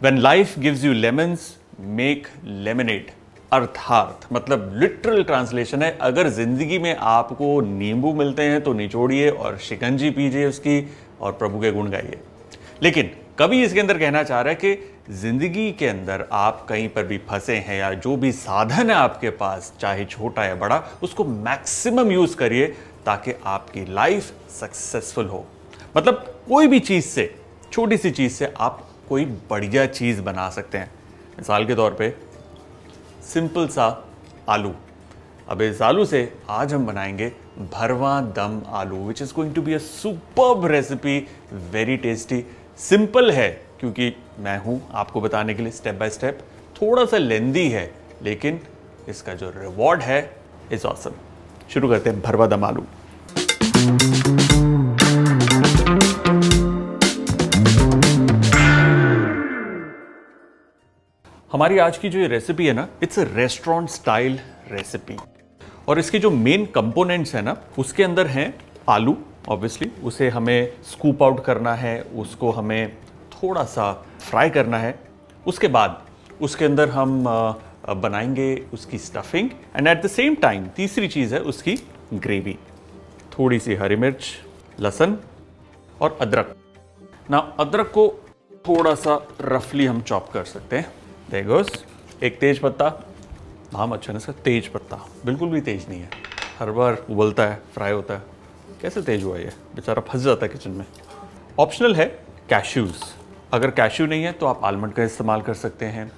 When life gives you lemons make laminate अर्थार्थ मतलब literal translation है, अगर ज़िंदगी में आपको नींबू मिलते हैं तो निचोड़िए और शिकंजी पीजिए उसकी और प्रभु के गुण गाइए। लेकिन कभी इसके अंदर कहना चाह रहा है कि ज़िंदगी के अंदर आप कहीं पर भी फंसे हैं या जो भी साधन है आपके पास, चाहे छोटा या बड़ा, उसको मैक्सिमम यूज़ करिए ताकि आपकी लाइफ सक्सेसफुल हो। मतलब कोई भी चीज़ से, छोटी सी चीज़ से आप कोई बढ़िया चीज़ बना सकते हैं। मिसाल के तौर पे सिंपल सा आलू। अब इस आलू से आज हम बनाएँगे भरवा दम आलू which is going to be a super recipe very tasty simple है, क्योंकि मैं हूँ आपको बताने के लिए स्टेप बाय स्टेप थोड़ा सा लेंदी है, लेकिन इसका जो रिवॉर्ड है इज़ ऑसम शुरू करते हैं भरवा दम आलू। हमारी आज की जो ये रेसिपी है ना it's a restaurant style recipe और इसके जो मेन कंपोनेंट्स है ना, उसके अंदर हैं आलू ऑब्वियसली उसे हमें स्कूप आउट करना है, उसको हमें थोड़ा सा फ्राई करना है। उसके बाद, उसके अंदर हम बनाएँगे उसकी stuffing and at the same time तीसरी चीज़ है उसकी ग्रेवी थोड़ी सी हरी मिर्च, लहसन और अदरक. ना अदरक को थोड़ा सा रफली हम चॉप कर सकते हैं। देखो एक तेज पत्ता। नाम अच्छा ना इसका तेज पत्ता। बिल्कुल भी तेज नहीं है। हर बार उबलता है फ्राई होता है। कैसे तेज हुआ ये? बेचारा फंस जाता है किचन में। ऑप्शनल है कैश्यूज़ अगर कैश्यू नहीं है तो आप आलमंड का इस्तेमाल कर सकते हैं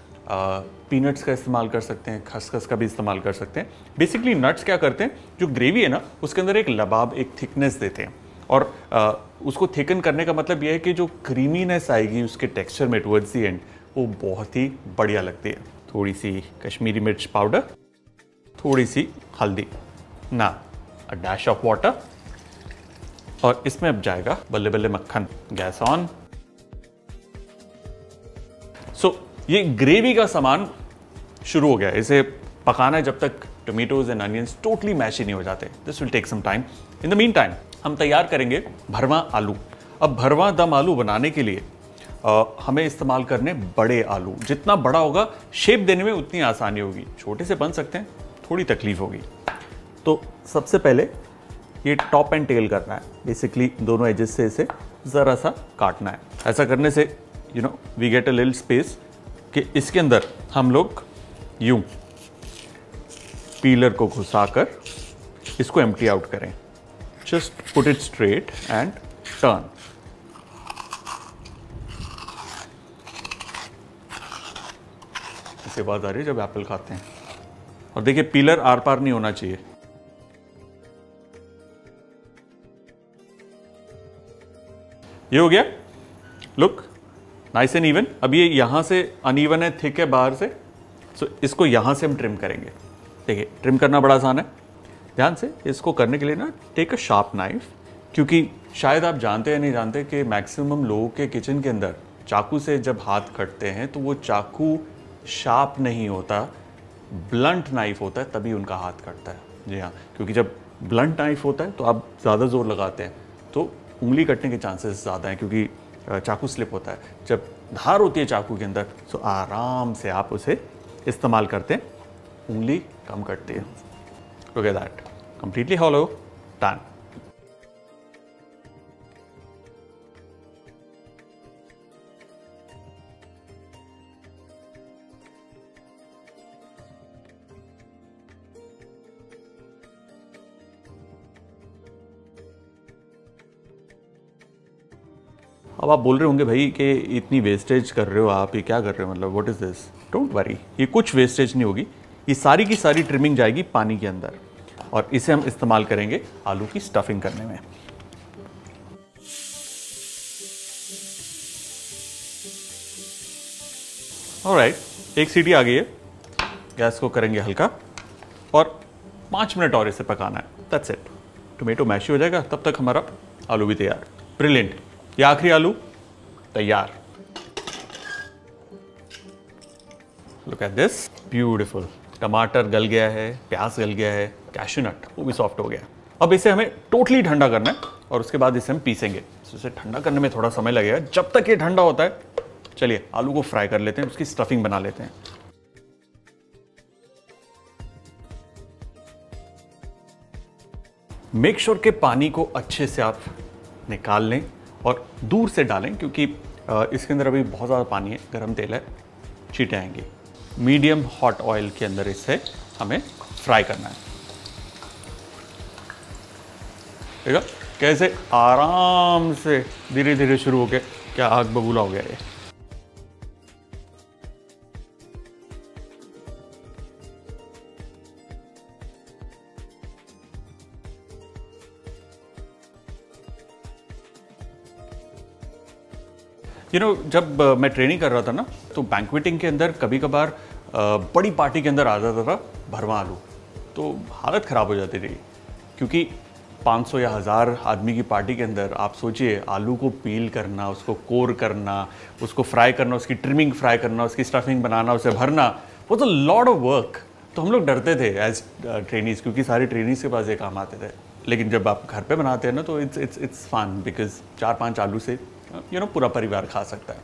पीनट्स का इस्तेमाल कर सकते हैं खसखस का भी इस्तेमाल कर सकते हैं। बेसिकली नट्स क्या करते हैं? जो ग्रेवी है ना उसके अंदर एक लबाब एक थिकनेस देते हैं। और आ, उसको थिकन करने का मतलब यह है कि जो क्रीमीनेस आएगी उसके टेक्सचर में टुवर्ड्स दी एंड वो बहुत ही बढ़िया लगती है। थोड़ी सी कश्मीरी मिर्च पाउडर, थोड़ी सी हल्दी, ना अ डैश ऑफ़ वाटर और इसमें अब जाएगा बल्ले बल्ले मक्खन गैस ऑन सो ये ग्रेवी का सामान शुरू हो गया इसे पकाना है जब तक tomatoes and onions totally mash ही नहीं हो जाते। This will take some time in the meantime हम तैयार करेंगे भरवा आलू। अब भरवा दम आलू बनाने के लिए आ, हमें इस्तेमाल करने बड़े आलू। जितना बड़ा होगा शेप देने में उतनी आसानी होगी। छोटे से बन सकते हैं थोड़ी तकलीफ़ होगी। तो सबसे पहले ये टॉप एंड टेल करना है। बेसिकली दोनों एजेस से इसे ज़रा सा काटना है। ऐसा करने से you know we get a लिल स्पेस कि इसके अंदर हम लोग यूँ पीलर को घुसाकर इसको एम्प्टी आउट करें। Just put it straight and turn से बात आ रही है जब एप्पल खाते हैं। और देखिए, पीलर आर पार नहीं होना चाहिए। ये हो गया। लुक नाइस एंड इवन अब ये यहाँ से अनइवन है थिक है बाहर से। सो इसको यहाँ से हम ट्रिम करेंगे। देखिए ट्रिम करना बड़ा आसान है। ध्यान से इसको करने के लिए ना टेक अ शार्प नाइफ क्योंकि शायद आप जानते हैं नहीं जानते कि मैक्सिमम लोगों के किचन के अंदर चाकू से जब हाथ कटते हैं तो वो चाकू शार्प नहीं होता, ब्लंट नाइफ होता है, तभी उनका हाथ कटता है। जी हाँ क्योंकि जब ब्लंट नाइफ होता है तो आप ज़्यादा ज़ोर लगाते हैं तो उंगली कटने के चांसेस ज़्यादा हैं, क्योंकि चाकू स्लिप होता है। जब धार होती है चाकू के अंदर तो आराम से आप उसे इस्तेमाल करते हैं, उंगली कम कटती है। Okay that completely hollow done अब आप बोल रहे होंगे भाई कि इतनी वेस्टेज कर रहे हो आप, ये क्या कर रहे हो? मतलब what is this don't worry ये कुछ वेस्टेज नहीं होगी। ये सारी की सारी ट्रिमिंग जाएगी पानी के अंदर। और इसे हम इस्तेमाल करेंगे आलू की स्टफिंग करने में। और राइट एक सीटी आ गई है। गैस को करेंगे हल्का। और पाँच मिनट और इसे पकाना है। दैट्स इट टोमेटो मैश हो जाएगा, तब तक हमारा आलू भी तैयार। ब्रिलियंट ये आखिरी आलू? तैयार। लुक एट दिस ब्यूटिफुल टमाटर गल गया है, प्याज गल गया है कैशू नट वो भी सॉफ्ट हो गया। अब इसे हमें टोटली ठंडा करना है और उसके बाद इसे हम पीसेंगे। इसे ठंडा करने में थोड़ा समय लगेगा। जब तक ये ठंडा होता है, चलिए आलू को फ्राई कर लेते हैं, उसकी स्टफिंग बना लेते हैं। मेक श्योर sure के पानी को अच्छे से आप निकाल लें। और दूर से डालें, क्योंकि इसके अंदर अभी बहुत ज़्यादा पानी है, गर्म तेल है चीटें आएँगी। मीडियम हॉट ऑयल के अंदर इसे हमें फ्राई करना है। ठीक है कैसे आराम से धीरे धीरे शुरू हो गया, क्या आग बबूला हो गया ये। यू नो जब मैं ट्रेनिंग कर रहा था ना तो बैंकवेटिंग के अंदर कभी कभार बड़ी पार्टी के अंदर आ जाता था भरवा आलू। तो हालत ख़राब हो जाती थी क्योंकि 500 या हज़ार आदमी की पार्टी के अंदर आप सोचिए आलू को पील करना उसको कोर करना उसको फ्राई करना उसकी ट्रिमिंग फ्राई करना उसकी स्टफिंग बनाना उसे भरना वो तो लॉर्ड ऑफ़ वर्क तो हम लोग डरते थे एज ट्रेनिज uh, क्योंकि सारे ट्रेनिज के पास ये काम आते थे। लेकिन जब आप घर पे बनाते हैं ना तो it's it's it's fun because चार पाँच आलू से यू नो पूरा परिवार खा सकता है।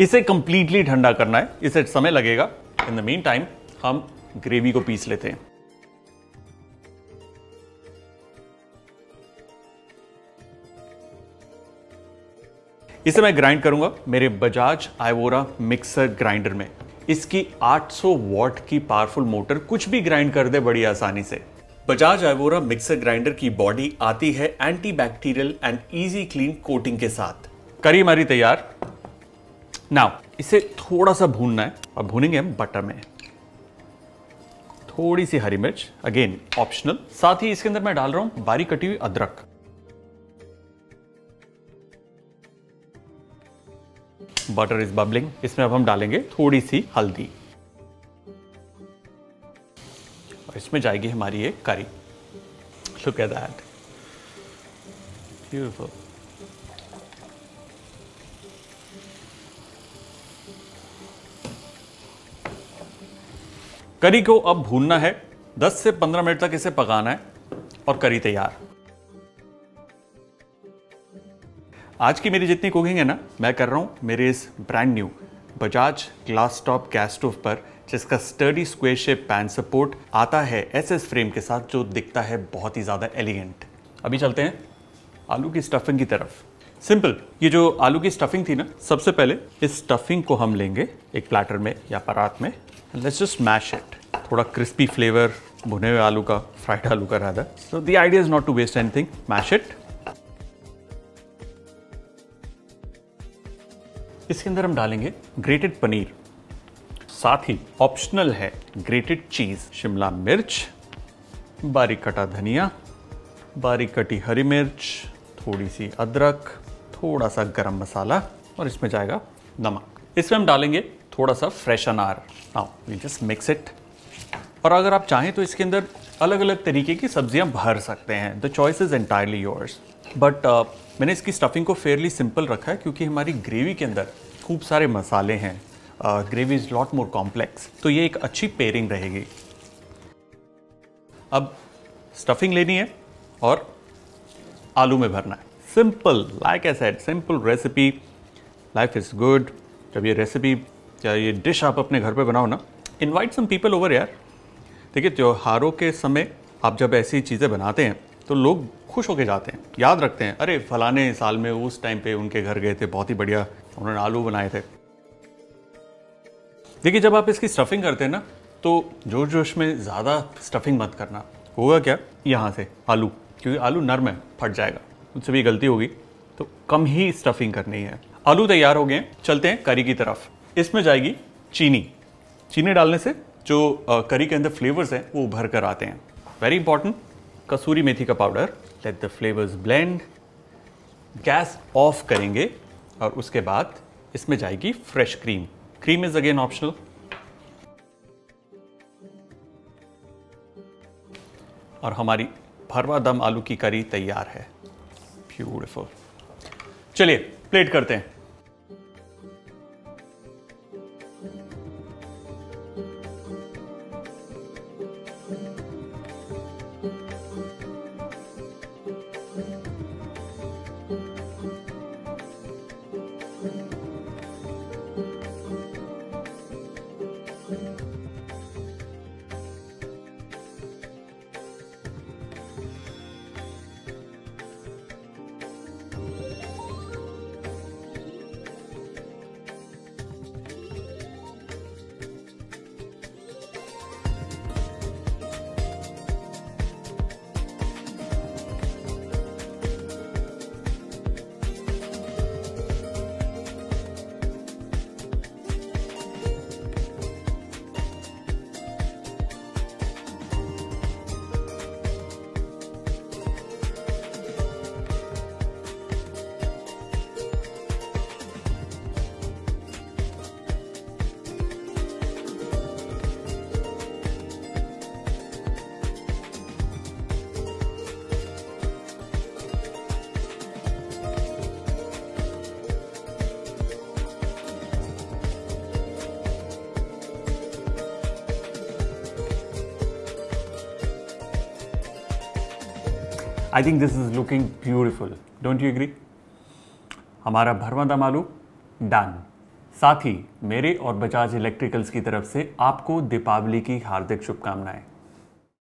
इसे कंप्लीटली ठंडा करना है। इसे समय लगेगा। इन द मीन टाइम हम ग्रेवी को पीस लेते हैं। इसे मैं ग्राइंड करूँगा। मेरे बजाज आइवोरा मिक्सर ग्राइंडर में। इसकी 800 वॉट की पावरफुल मोटर कुछ भी ग्राइंड कर दे बड़ी आसानी से। बजाज आइवोरा मिक्सर ग्राइंडर की बॉडी आती है antibacterial and easy clean coating के साथ। करी हमारी तैयार। नाउ इसे थोड़ा सा भूनना है। और भूनेंगे हम बटर में। थोड़ी सी हरी मिर्च। अगेन ऑप्शनल साथ ही इसके अंदर मैं डाल रहा हूँ बारीक कटी हुई अदरक। बटर इज़ बबलिंग इसमें अब हम डालेंगे थोड़ी सी हल्दी। और इसमें जाएगी हमारी ये करी लुक एट दैट ब्यूटीफुल करी को अब भूनना है। 10 से 15 मिनट तक इसे पकाना है और करी तैयार। आज की मेरी जितनी कुकिंग है ना, मैं कर रहा हूँ, मेरे इस brand new Bajaj glass top gas stove पर, जिसका sturdy square shape pan support आता है एस फ्रेम के साथ, जो दिखता है बहुत ही ज़्यादा एलिगेंट अभी चलते हैं आलू की स्टफिंग की तरफ़. सिंपल ये जो आलू की स्टफिंग थी ना, सबसे पहले इस स्टफिंग को हम लेंगे एक प्लेटर में या परात में. लेट्स जस्ट मैश इट थोड़ा क्रिस्पी फ्लेवर भुने हुए आलू का फ्राइड आलू का रहता है so the idea is not to waste anything mash it इसके अंदर हम डालेंगे ग्रेटेड पनीर। साथ ही ऑप्शनल है ग्रेटेड चीज़ शिमला मिर्च, बारीक कटा धनिया, बारीक कटी हरी मिर्च थोड़ी सी अदरक थोड़ा सा गरम मसाला और इसमें जाएगा नमक। इसमें हम डालेंगे थोड़ा सा फ्रेश अनार। Now we just mix it और अगर आप चाहें तो इसके अंदर अलग अलग तरीके की सब्ज़ियाँ भर सकते हैं। The choice is entirely yours but मैंने इसकी स्टफिंग को फेयरली सिंपल रखा है क्योंकि हमारी ग्रेवी के अंदर खूब सारे मसाले हैं। Gravy is lot more complex तो ये एक अच्छी पेयरिंग रहेगी। अब स्टफिंग लेनी है और आलू में भरना है। Simple like a said simple recipe life is good जब ये रेसिपी या ये डिश आप अपने घर पे बनाओ ना इनवाइट सम पीपल ओवर यार देखिए, त्योहारों के समय आप जब ऐसी चीज़ें बनाते हैं तो लोग खुश होके जाते हैं, याद रखते हैं। अरे, फलाने साल में उस टाइम पे उनके घर गए थे, बहुत ही बढ़िया उन्होंने आलू बनाए थे। देखिए, जब आप इसकी स्टफिंग करते हैं ना तो जोश जोश में ज़्यादा स्टफिंग मत करना। होगा क्या? यहाँ से, आलू। क्योंकि आलू नर्म है, फट जाएगा। मुझसे भी गलती होगी। तो कम ही स्टफिंग करनी है। आलू तैयार हो गए चलते हैं करी की तरफ़। इसमें जाएगी चीनी। चीनी डालने से जो करी के अंदर फ्लेवर्स हैं, वो उभर कर आते हैं। वेरी इंपॉर्टेंट कसूरी मेथी का powder let the flavours blend gas off करेंगे। और उसके बाद इसमें जाएगी fresh cream cream is again optional और हमारी भरवा दम आलू की करी तैयार है. ब्यूटिफुल चलिए प्लेट करते हैं. I think this is looking beautiful don't you agree हमारा भरवा दम आलू डन साथ ही मेरे और बजाज इलेक्ट्रिकल्स की तरफ़ से आपको दीपावली की हार्दिक शुभकामनाएँ।